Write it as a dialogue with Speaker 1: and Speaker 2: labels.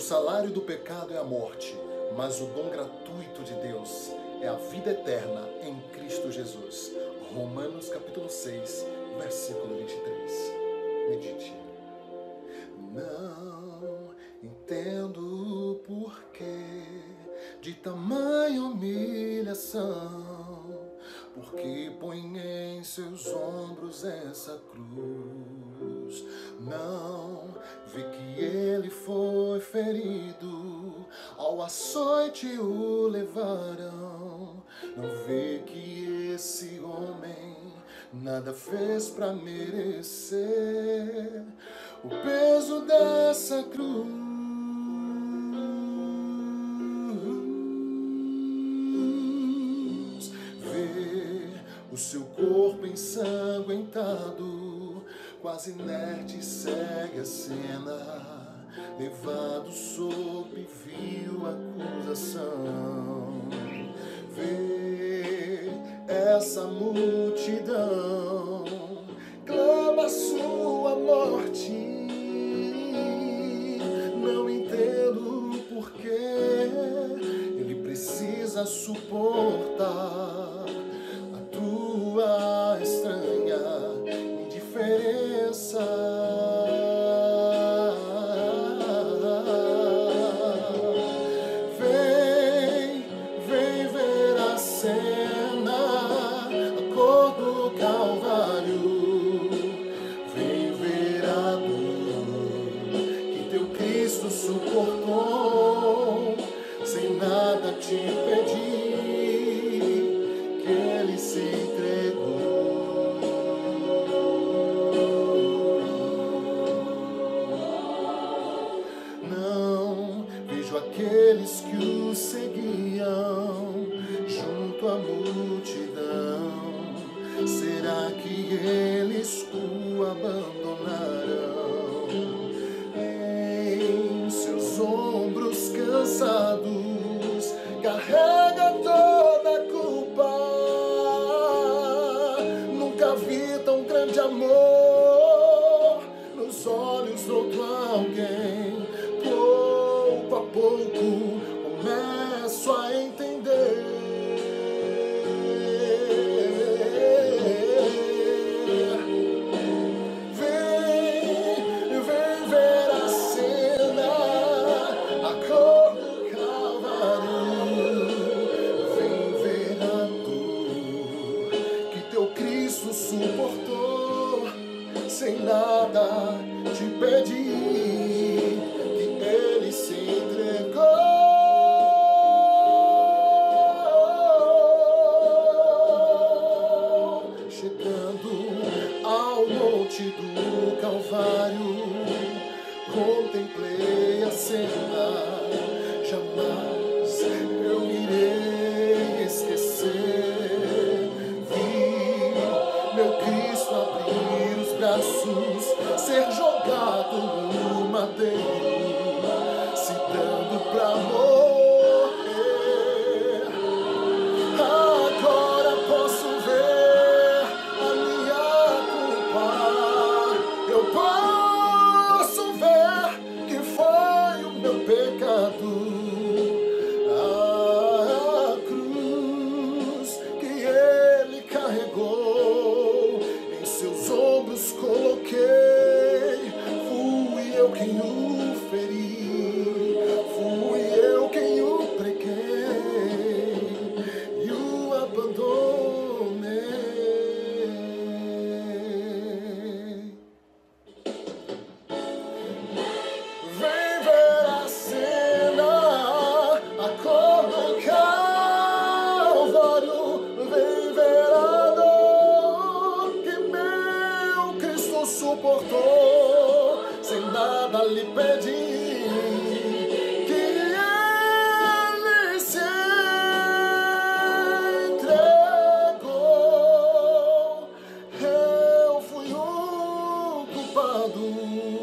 Speaker 1: salário do pecado é a morte, mas o dom gratuito de Deus é a vida eterna em Cristo Jesus. Romanos capítulo 6, versículo 23. Medite. Não entendo o porquê de tamanha humilhação, porque põe em seus ombros essa cruz. Não ferido, ao açoite o levaram. Não vê que esse homem nada fez para merecer o peso dessa cruz. O seu corpo ensanguentado, quase inerte, segue a cena, levado sob vil acusação. Vê essa multidão, clama sua morte. Não entendo porquê ele precisa suportar suportou, sem nada te pedir, que ele se entregou. Não vejo aqueles que o seguiam junto à multidão. Nunca vi tão grande amor nos olhos outro alguém. Pouco a pouco começo a entender. Sem nada te pedir, que ele se entregou. Chegando ao monte do Calvário, contemplei a cena, jamais braços, ser jogado no madeiro, entregou.